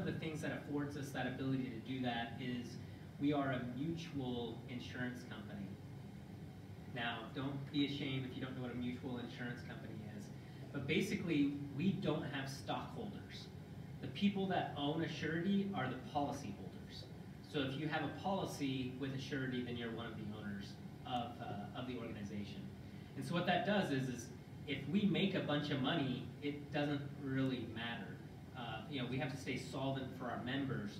of the things that affords us that ability to do that is we are a mutual insurance company. Now, don't be ashamed if you don't know what a mutual insurance company is. But basically, we don't have stockholders. The people that own Assurity are the policy holders. So if you have a policy with Assurity, then you're one of the owners of, uh, of the organization. And so what that does is, is if we make a bunch of money, it doesn't really matter. You know, we have to stay solvent for our members.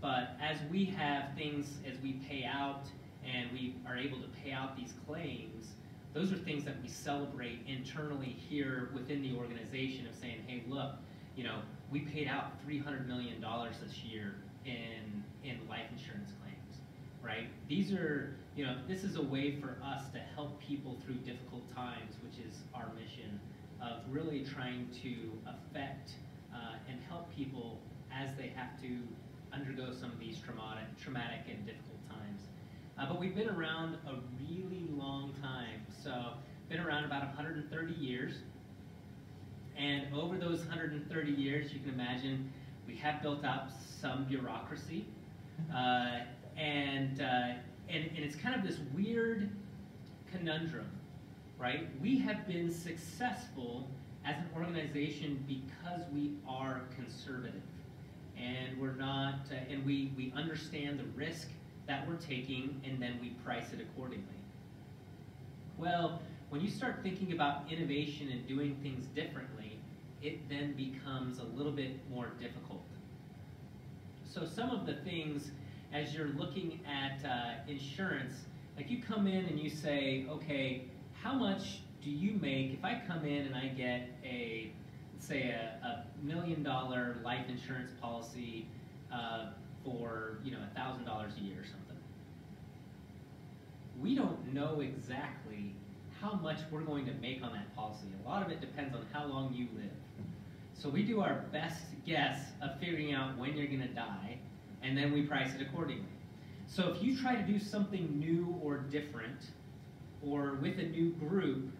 But as we have things, as we pay out and we are able to pay out these claims, those are things that we celebrate internally here within the organization of saying, hey, look, you know, we paid out $300 million this year in, in life insurance claims, right? These are, you know, this is a way for us to help people through difficult times, which is our mission of really trying to affect uh, and help people as they have to undergo some of these traumatic, traumatic and difficult times. Uh, but we've been around a really long time. So been around about 130 years. And over those 130 years, you can imagine, we have built up some bureaucracy. Uh, and, uh, and, and it's kind of this weird conundrum, right? We have been successful as an organization because we are conservative. And we're not, uh, and we, we understand the risk that we're taking, and then we price it accordingly. Well, when you start thinking about innovation and doing things differently, it then becomes a little bit more difficult. So some of the things, as you're looking at uh, insurance, like you come in and you say, okay, how much do you make if I come in and I get a, say, a, a million dollar life insurance policy uh, for, you know, a thousand dollars a year or something? We don't know exactly how much we're going to make on that policy. A lot of it depends on how long you live. So we do our best guess of figuring out when you're going to die, and then we price it accordingly. So if you try to do something new or different, or with a new group,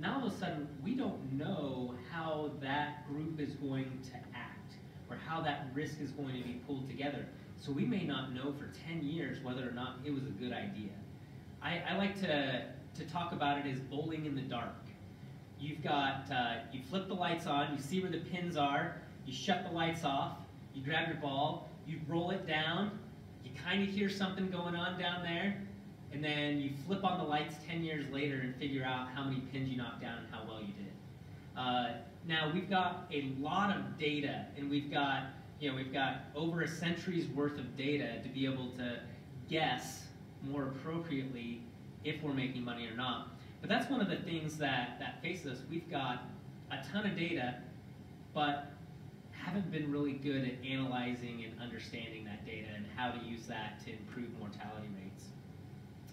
now all of a sudden we don't know how that group is going to act, or how that risk is going to be pulled together. So we may not know for 10 years whether or not it was a good idea. I, I like to, to talk about it as bowling in the dark. You've got, uh, you flip the lights on, you see where the pins are, you shut the lights off, you grab your ball, you roll it down, you kind of hear something going on down there, and then you flip on the lights 10 years later and figure out how many pins you knocked down and how well you did. Uh, now, we've got a lot of data, and we've got, you know, we've got over a century's worth of data to be able to guess more appropriately if we're making money or not. But that's one of the things that, that faces us. We've got a ton of data, but haven't been really good at analyzing and understanding that data and how to use that to improve mortality rates.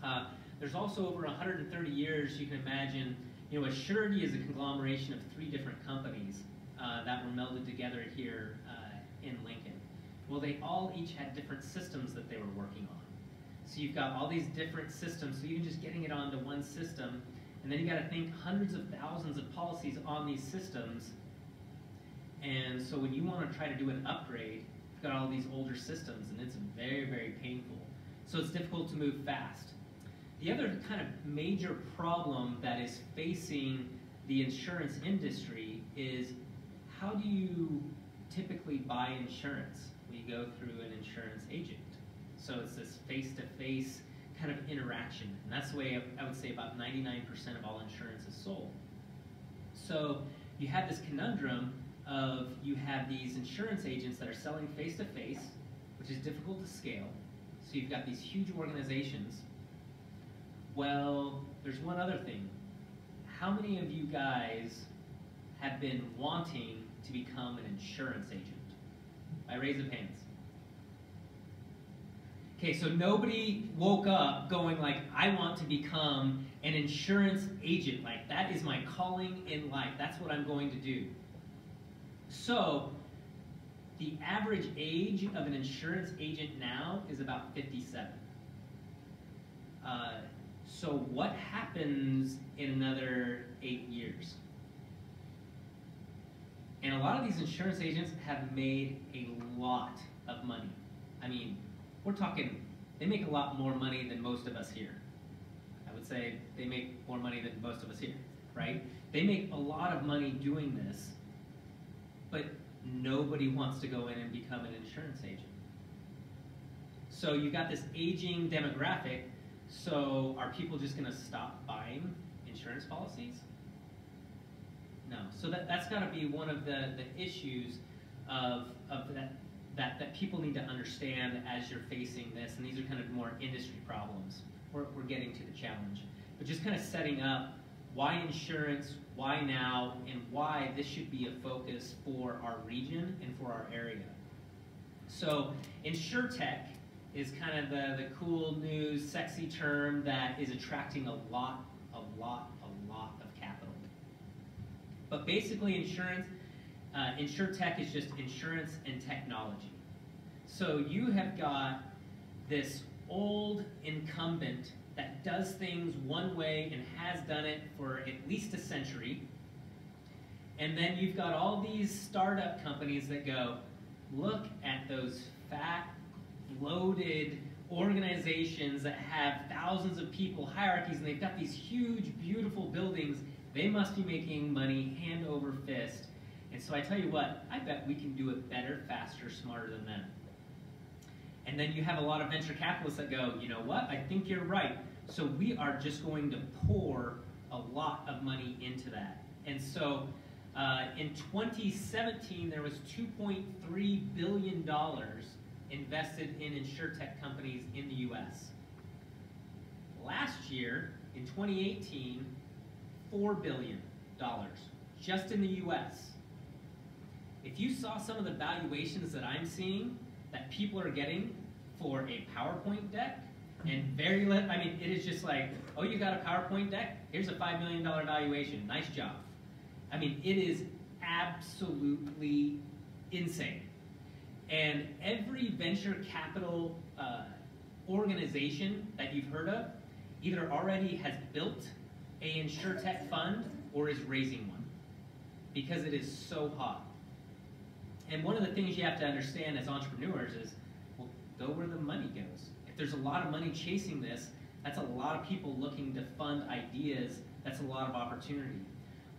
Uh, there's also over 130 years, you can imagine, you know, Assurity is a conglomeration of three different companies uh, that were melded together here uh, in Lincoln. Well, they all each had different systems that they were working on. So you've got all these different systems, so even just getting it onto one system, and then you got to think hundreds of thousands of policies on these systems. And so when you want to try to do an upgrade, you've got all these older systems, and it's very, very painful. So it's difficult to move fast. The other kind of major problem that is facing the insurance industry is how do you typically buy insurance? We go through an insurance agent. So it's this face-to-face -face kind of interaction. And that's the way I would say about 99% of all insurance is sold. So you have this conundrum of you have these insurance agents that are selling face-to-face, -face, which is difficult to scale. So you've got these huge organizations. Well, there's one other thing. How many of you guys have been wanting to become an insurance agent? I raise of hands. Okay, so nobody woke up going like, I want to become an insurance agent. Like, that is my calling in life. That's what I'm going to do. So, the average age of an insurance agent now is about 57. Uh, so what happens in another eight years? And a lot of these insurance agents have made a lot of money. I mean, we're talking, they make a lot more money than most of us here. I would say they make more money than most of us here, right? They make a lot of money doing this, but nobody wants to go in and become an insurance agent. So you've got this aging demographic, so are people just going to stop buying insurance policies? No. So that, that's got to be one of the, the issues of, of that, that, that people need to understand as you're facing this. And these are kind of more industry problems. We're, we're getting to the challenge. But just kind of setting up why insurance, why now, and why this should be a focus for our region and for our area. So InsurTech is kind of the, the cool, new, sexy term that is attracting a lot, a lot, a lot of capital. But basically insurance, uh, InsurTech is just insurance and technology. So you have got this old incumbent that does things one way and has done it for at least a century. And then you've got all these startup companies that go, look at those fat, bloated organizations that have thousands of people, hierarchies, and they've got these huge, beautiful buildings. They must be making money hand over fist. And so I tell you what, I bet we can do it better, faster, smarter than them. And then you have a lot of venture capitalists that go, you know what, I think you're right. So we are just going to pour a lot of money into that. And so uh, in 2017, there was $2.3 billion invested in insurtech companies in the US. Last year, in 2018, $4 billion just in the US. If you saw some of the valuations that I'm seeing that people are getting for a PowerPoint deck, and very, little, I mean, it is just like, oh, you got a PowerPoint deck? Here's a $5 million valuation. Nice job. I mean, it is absolutely insane. And every venture capital uh, organization that you've heard of either already has built a insurtech fund or is raising one because it is so hot. And one of the things you have to understand as entrepreneurs is, well, go where the money goes. If there's a lot of money chasing this, that's a lot of people looking to fund ideas. That's a lot of opportunity.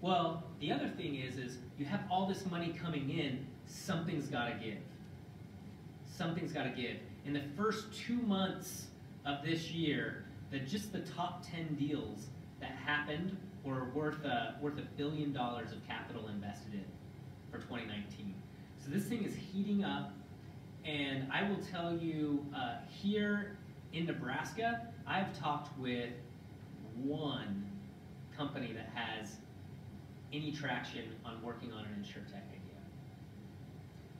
Well, the other thing is, is you have all this money coming in, something's got to give something's got to give. In the first two months of this year, that just the top 10 deals that happened were worth a, worth a billion dollars of capital invested in for 2019. So this thing is heating up, and I will tell you uh, here in Nebraska, I've talked with one company that has any traction on working on an insurtech idea.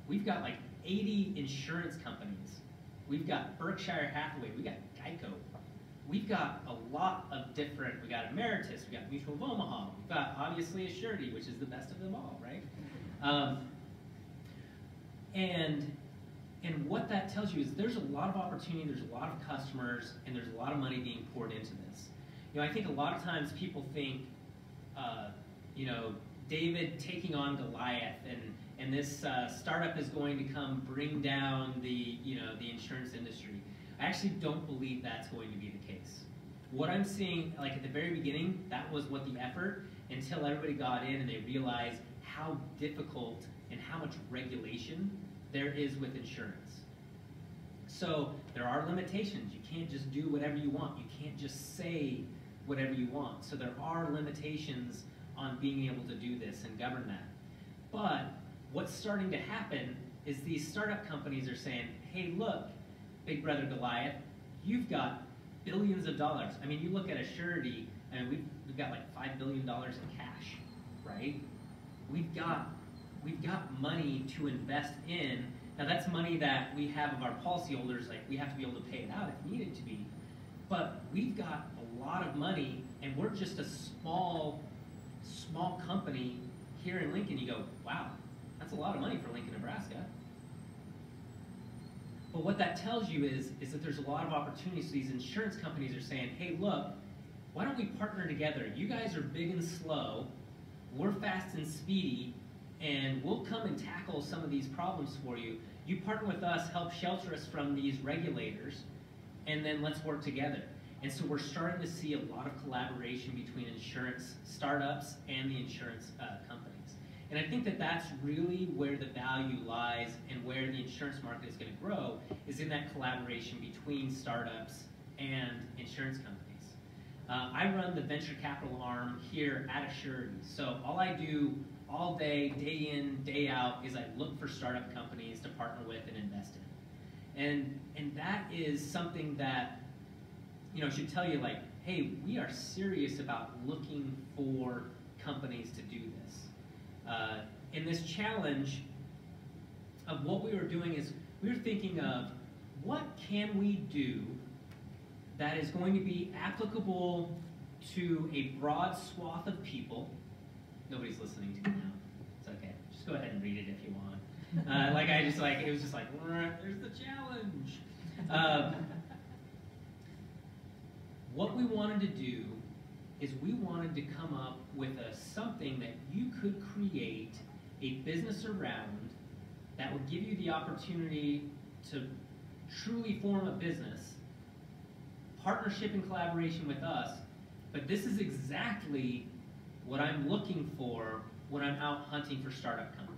We've got like 80 insurance companies. We've got Berkshire Hathaway. We got Geico. We've got a lot of different. We got Ameritas. We got Mutual of Omaha. We've got obviously Assurity, which is the best of them all, right? Um, and and what that tells you is there's a lot of opportunity, there's a lot of customers, and there's a lot of money being poured into this. You know, I think a lot of times people think, uh, you know, David taking on Goliath and and this uh, startup is going to come bring down the, you know, the insurance industry. I actually don't believe that's going to be the case. What I'm seeing, like at the very beginning, that was what the effort, until everybody got in and they realized how difficult and how much regulation there is with insurance. So there are limitations. You can't just do whatever you want. You can't just say whatever you want. So there are limitations on being able to do this and govern that. But what's starting to happen is these startup companies are saying, hey, look, Big Brother Goliath, you've got billions of dollars. I mean, you look at a Assurity, and we've, we've got like $5 billion in cash, right? We've got, we've got money to invest in. Now, that's money that we have of our policyholders, like we have to be able to pay it out if needed to be. But we've got a lot of money, and we're just a small, small company here in Lincoln. You go, wow, that's a lot of money for Lincoln, Nebraska. But what that tells you is, is that there's a lot of opportunities. So these insurance companies are saying, hey, look, why don't we partner together? You guys are big and slow. We're fast and speedy. and we'll come and tackle some of these problems for you. You partner with us, help shelter us from these regulators, and then let's work together. And so we're starting to see a lot of collaboration between insurance startups and the insurance uh, companies. And I think that that's really where the value lies and where the insurance market is going to grow is in that collaboration between startups and insurance companies. Uh, I run the venture capital arm here at Assurity. So all I do all day, day in, day out, is I look for startup companies to partner with and invest in. And, and that is something that, you know, should tell you like, hey, we are serious about looking for companies to do this. Uh, in this challenge of what we were doing is we were thinking of what can we do that is going to be applicable to a broad swath of people. Nobody's listening to me now. It's okay. Just go ahead and read it if you want. Uh, like I just like it was just like there's the challenge. Um, what we wanted to do is we wanted to come up with a something that you could create a business around that would give you the opportunity to truly form a business partnership and collaboration with us, but this is exactly what I'm looking for when I'm out hunting for startup companies.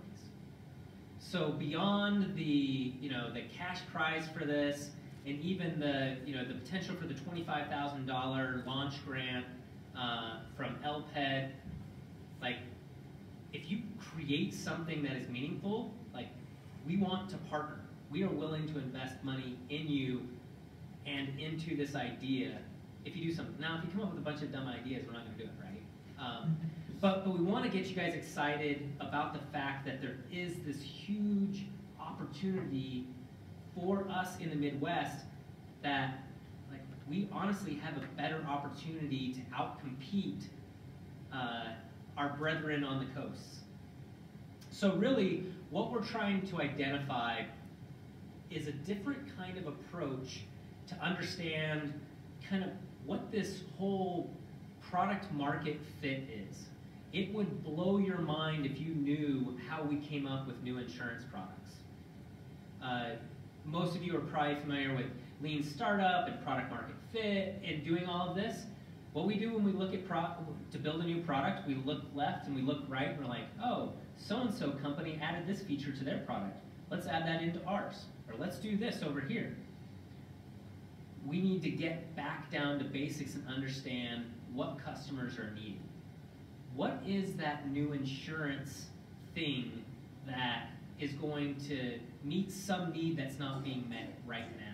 So beyond the, you know, the cash prize for this, and even the, you know, the potential for the $25,000 launch grant uh, from LPED, like, if you create something that is meaningful, like, we want to partner. We are willing to invest money in you and into this idea if you do something. Now, if you come up with a bunch of dumb ideas, we're not going to do it, right? Um, but, but we want to get you guys excited about the fact that there is this huge opportunity for us in the Midwest that we honestly have a better opportunity to outcompete uh, our brethren on the coasts. So really, what we're trying to identify is a different kind of approach to understand kind of what this whole product market fit is. It would blow your mind if you knew how we came up with new insurance products. Uh, most of you are probably familiar with lean startup and product market fit and doing all of this. What we do when we look at to build a new product, we look left and we look right and we're like, oh, so-and-so company added this feature to their product. Let's add that into ours. Or let's do this over here we need to get back down to basics and understand what customers are needing. What is that new insurance thing that is going to meet some need that's not being met right now?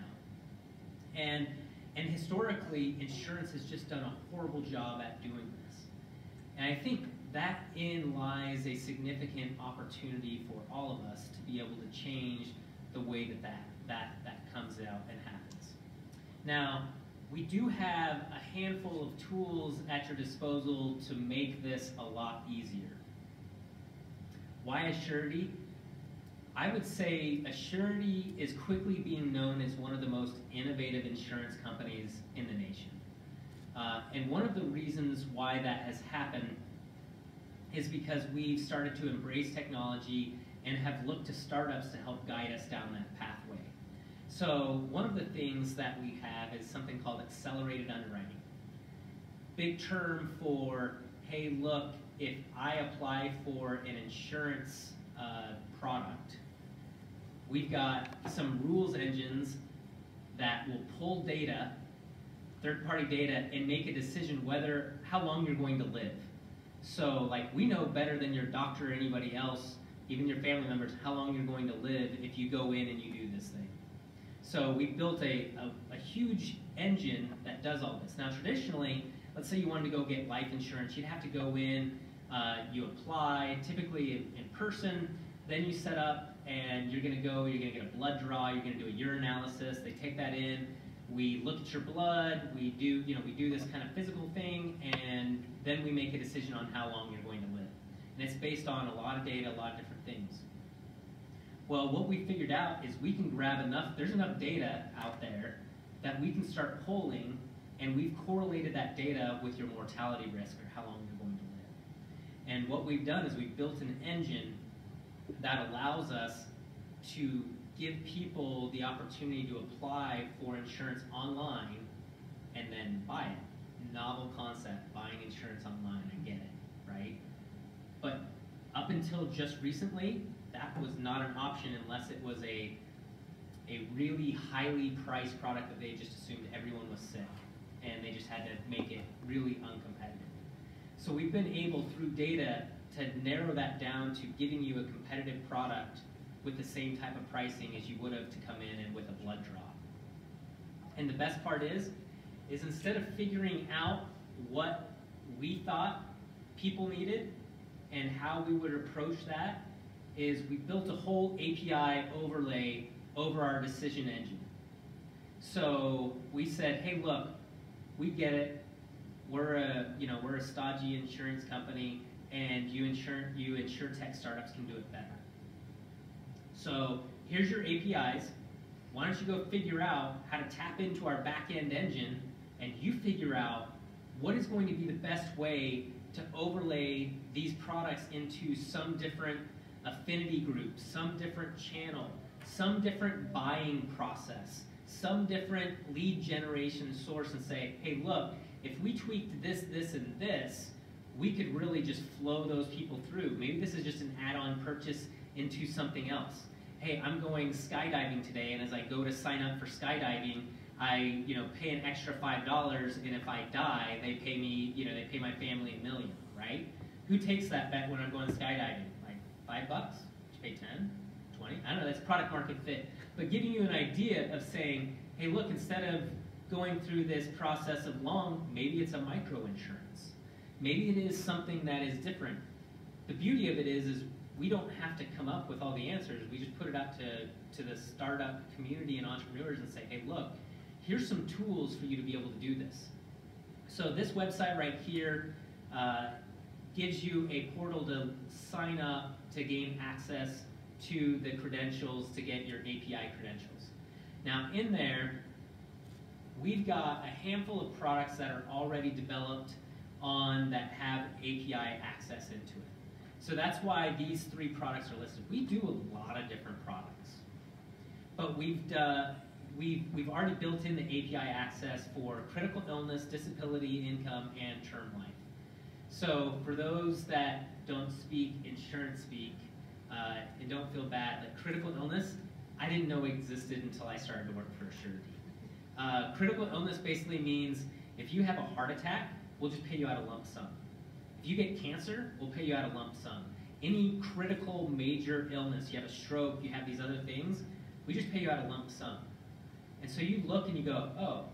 And, and historically, insurance has just done a horrible job at doing this. And I think that in lies a significant opportunity for all of us to be able to change the way that that, that, that comes out and happens. Now, we do have a handful of tools at your disposal to make this a lot easier. Why Assurity? I would say Assurity is quickly being known as one of the most innovative insurance companies in the nation. Uh, and one of the reasons why that has happened is because we've started to embrace technology and have looked to startups to help guide us down that pathway. So one of the things that we have is something called accelerated underwriting. Big term for, hey, look, if I apply for an insurance uh, product, we've got some rules engines that will pull data, third-party data, and make a decision whether, how long you're going to live. So, like, we know better than your doctor or anybody else, even your family members, how long you're going to live if you go in and you do this thing. So we built a, a, a, huge engine that does all this. Now traditionally, let's say you wanted to go get life insurance, you'd have to go in, uh, you apply, typically in, in, person, then you set up and you're gonna go, you're gonna get a blood draw, you're gonna do a urine analysis, they take that in, we look at your blood, we do, you know, we do this kind of physical thing, and then we make a decision on how long you're going to live. And it's based on a lot of data, a lot of different things. Well, what we figured out is we can grab enough, there's enough data out there that we can start polling, and we've correlated that data with your mortality risk or how long you're going to live. And what we've done is we've built an engine that allows us to give people the opportunity to apply for insurance online and then buy it. Novel concept, buying insurance online, I get it, right? But up until just recently, that was not an option unless it was a, a really highly priced product that they just assumed everyone was sick. And they just had to make it really uncompetitive. So we've been able, through data, to narrow that down to giving you a competitive product with the same type of pricing as you would have to come in and with a blood draw. And the best part is, is instead of figuring out what we thought people needed and how we would approach that, is we built a whole API overlay over our decision engine. So we said, hey, look, we get it. We're a, you know, we're a stodgy insurance company, and you insure, you insure tech startups can do it better. So here's your APIs. Why don't you go figure out how to tap into our back-end engine, and you figure out what is going to be the best way to overlay these products into some different affinity group, some different channel, some different buying process, some different lead generation source and say, hey, look, if we tweaked this, this, and this, we could really just flow those people through. Maybe this is just an add-on purchase into something else. Hey, I'm going skydiving today, and as I go to sign up for skydiving, I, you know, pay an extra five dollars, and if I die, they pay me, you know, they pay my family a million, right? Who takes that bet when I'm going skydiving? Like five bucks? Pay 10, 20? I don't know. That's product market fit. But giving you an idea of saying, hey, look, instead of going through this process of long, maybe it's a micro insurance. Maybe it is something that is different. The beauty of it is, is we don't have to come up with all the answers. We just put it out to, to the startup community and entrepreneurs and say, hey, look, here's some tools for you to be able to do this. So this website right here uh, gives you a portal to sign up to gain access to the credentials to get your API credentials. Now in there, we've got a handful of products that are already developed on that have API access into it. So that's why these three products are listed. We do a lot of different products. But we've, uh, we've, we've already built in the API access for critical illness, disability, income, and term life. So for those that don't speak insurance speak uh, and don't feel bad, like critical illness, I didn't know existed until I started to work for Assurity. Uh, critical illness basically means if you have a heart attack, we'll just pay you out a lump sum. If you get cancer, we'll pay you out a lump sum. Any critical major illness, you have a stroke, you have these other things, we just pay you out a lump sum. And so you look and you go, oh,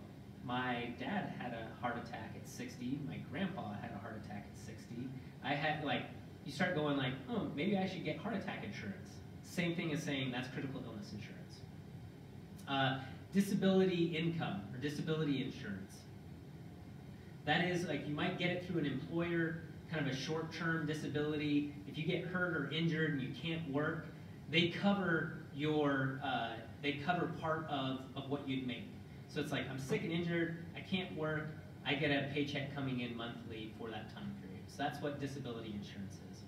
my dad had a heart attack at 60, my grandpa had a heart attack at 60. I had like, you start going like, oh, maybe I should get heart attack insurance. Same thing as saying that's critical illness insurance. Uh, disability income or disability insurance. That is like you might get it through an employer, kind of a short-term disability. If you get hurt or injured and you can't work, they cover your uh, they cover part of, of what you'd make. So it's like I'm sick and injured, I can't work, I get a paycheck coming in monthly for that time period. So that's what disability insurance is.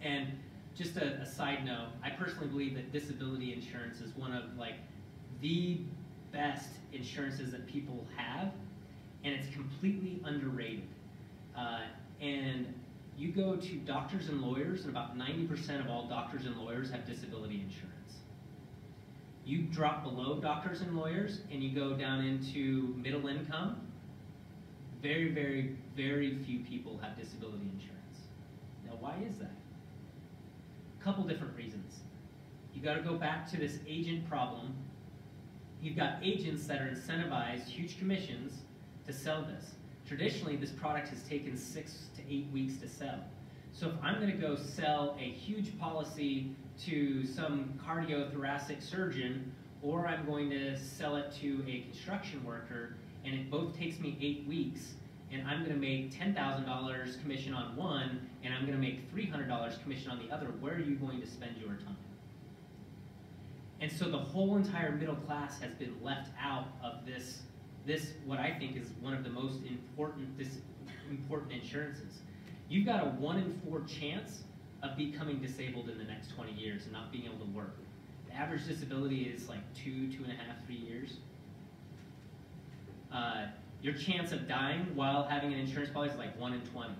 And just a, a side note, I personally believe that disability insurance is one of like the best insurances that people have, and it's completely underrated. Uh, and you go to doctors and lawyers, and about 90% of all doctors and lawyers have disability insurance. You drop below doctors and lawyers, and you go down into middle income, very, very, very few people have disability insurance. Now, why is that? A couple different reasons. You got to go back to this agent problem. You've got agents that are incentivized, huge commissions, to sell this. Traditionally, this product has taken six to eight weeks to sell. So if I'm going to go sell a huge policy to some cardiothoracic surgeon, or I'm going to sell it to a construction worker, and it both takes me eight weeks, and I'm going to make $10,000 commission on one, and I'm going to make $300 commission on the other, where are you going to spend your time? And so the whole entire middle class has been left out of this, this what I think is one of the most important, this, important insurances. You've got a one in four chance of becoming disabled in the next 20 years and not being able to work. The average disability is like two, two and a half, three years. Uh, your chance of dying while having an insurance policy is like 1 in 20.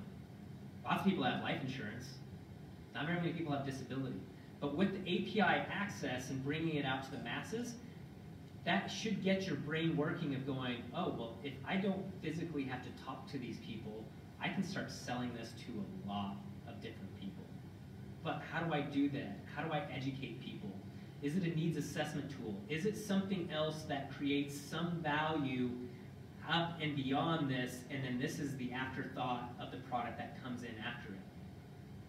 Lots of people have life insurance. Not very many people have disability. But with the API access and bringing it out to the masses, that should get your brain working of going, oh, well, if I don't physically have to talk to these people, I can start selling this to a lot of different people. But how do I do that? How do I educate people? Is it a needs assessment tool? Is it something else that creates some value up and beyond this, and then this is the afterthought of the product that comes in after it?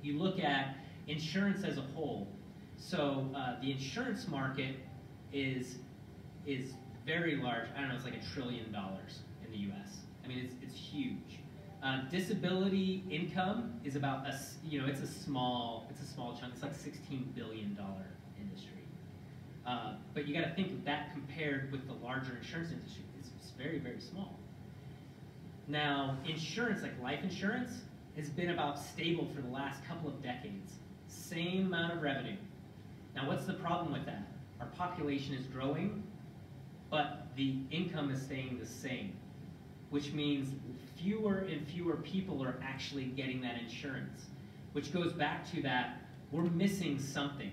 You look at insurance as a whole. So uh, the insurance market is is very large. I don't know, it's like a trillion dollars in the U.S. I mean, it's, it's huge. Uh, disability income is about a, you know, it's a small, it's a small chunk. It's like 16 billion dollar industry. Uh, but you got to think of that compared with the larger insurance industry. It's, it's very, very small. Now, insurance, like life insurance, has been about stable for the last couple of decades. Same amount of revenue. Now, what's the problem with that? Our population is growing, but the income is staying the same, which means fewer and fewer people are actually getting that insurance, which goes back to that we're missing something.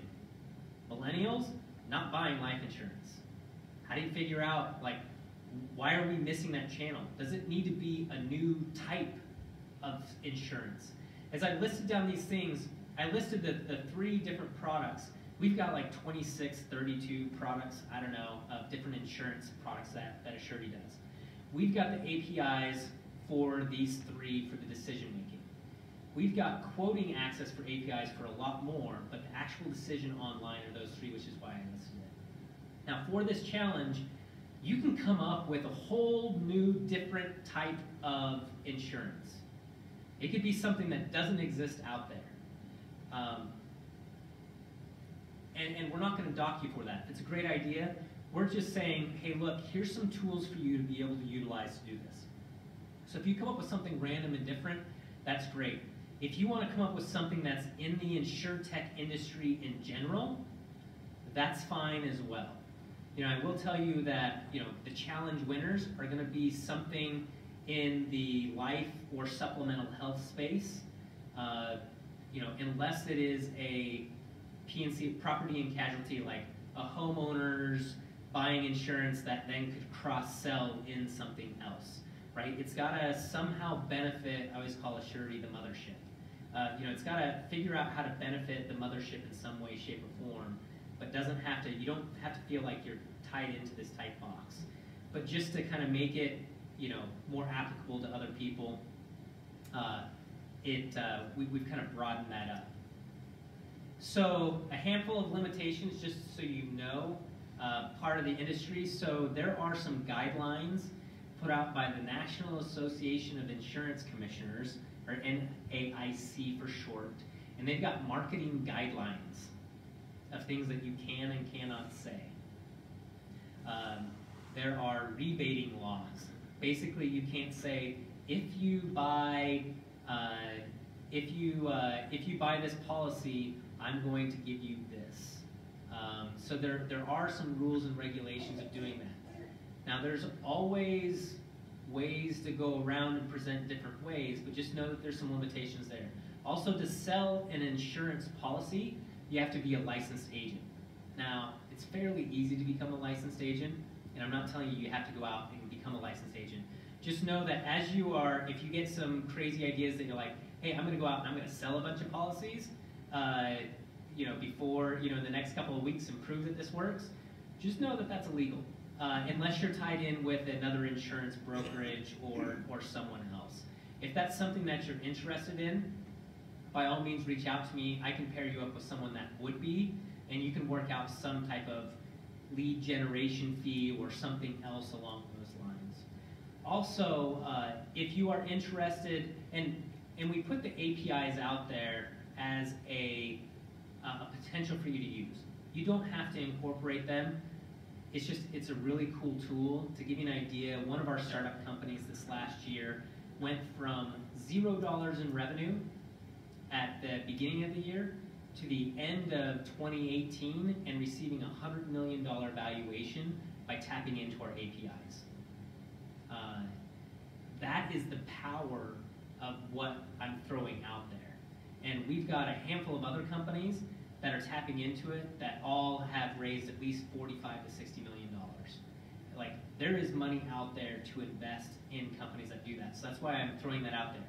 Millennials, not buying life insurance. How do you figure out, like, why are we missing that channel? Does it need to be a new type of insurance? As I listed down these things, I listed the, the three different products We've got like 26, 32 products, I don't know, of different insurance products that, that Assurity does. We've got the APIs for these three for the decision making. We've got quoting access for APIs for a lot more, but the actual decision online are those three, which is why I listed it. Now for this challenge, you can come up with a whole new different type of insurance. It could be something that doesn't exist out there. Um, and, and we're not going to dock you for that. It's a great idea. We're just saying, hey, look, here's some tools for you to be able to utilize to do this. So if you come up with something random and different, that's great. If you want to come up with something that's in the insurtech industry in general, that's fine as well. You know, I will tell you that, you know, the challenge winners are going to be something in the life or supplemental health space. Uh, you know, unless it is a P&C property and casualty, like a homeowner's buying insurance that then could cross-sell in something else, right? It's got to somehow benefit, I always call Assurity the mothership. Uh, you know, it's got to figure out how to benefit the mothership in some way, shape, or form, but doesn't have to, you don't have to feel like you're tied into this tight box. But just to kind of make it, you know, more applicable to other people, uh, it, uh, we, we've kind of broadened that up. So a handful of limitations, just so you know, uh, part of the industry. So there are some guidelines put out by the National Association of Insurance Commissioners, or NAIC for short, and they've got marketing guidelines of things that you can and cannot say. Um, there are rebating laws. Basically, you can't say, if you buy, uh, if you, uh, if you buy this policy, I'm going to give you this. Um, so there, there are some rules and regulations of doing that. Now there's always ways to go around and present different ways, but just know that there's some limitations there. Also, to sell an insurance policy, you have to be a licensed agent. Now, it's fairly easy to become a licensed agent, and I'm not telling you you have to go out and become a licensed agent. Just know that as you are, if you get some crazy ideas that you're like, hey, I'm going to go out and I'm going to sell a bunch of policies, uh, you know, before, you know, the next couple of weeks and prove that this works, just know that that's illegal. Uh, unless you're tied in with another insurance brokerage or, or someone else. If that's something that you're interested in, by all means reach out to me. I can pair you up with someone that would be, and you can work out some type of lead generation fee or something else along those lines. Also, uh, if you are interested, and, and we put the APIs out there as a, uh, a potential for you to use. You don't have to incorporate them. It's just, it's a really cool tool. To give you an idea, one of our startup companies this last year went from $0 in revenue at the beginning of the year to the end of 2018 and receiving a $100 million valuation by tapping into our APIs. Uh, that is the power of what I'm throwing out there. And we've got a handful of other companies that are tapping into it that all have raised at least 45 to 60 million dollars. Like there is money out there to invest in companies that do that. So that's why I'm throwing that out there.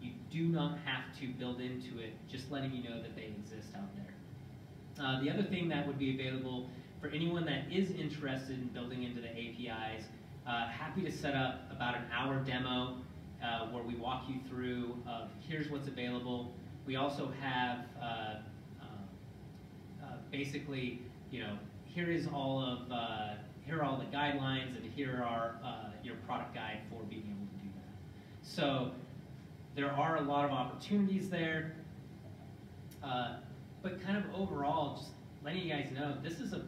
You do not have to build into it, just letting you know that they exist out there. Uh, the other thing that would be available for anyone that is interested in building into the APIs, uh, happy to set up about an hour demo uh, where we walk you through of here's what's available. We also have uh, uh, basically, you know, here is all of uh, here are all the guidelines, and here are uh, your product guide for being able to do that. So there are a lot of opportunities there, uh, but kind of overall, just letting you guys know, this is a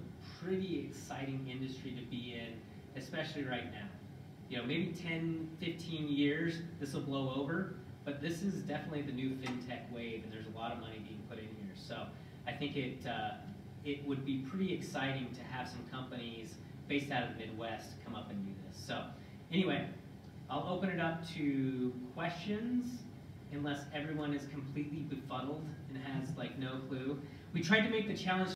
pretty exciting industry to be in, especially right now. You know, maybe 10, 15 years, this will blow over, but this is definitely the new fintech wave, and there's a lot of money being put in here. So I think it uh, it would be pretty exciting to have some companies based out of the Midwest come up and do this. So anyway, I'll open it up to questions unless everyone is completely befuddled and has like no clue. We tried to make the challenge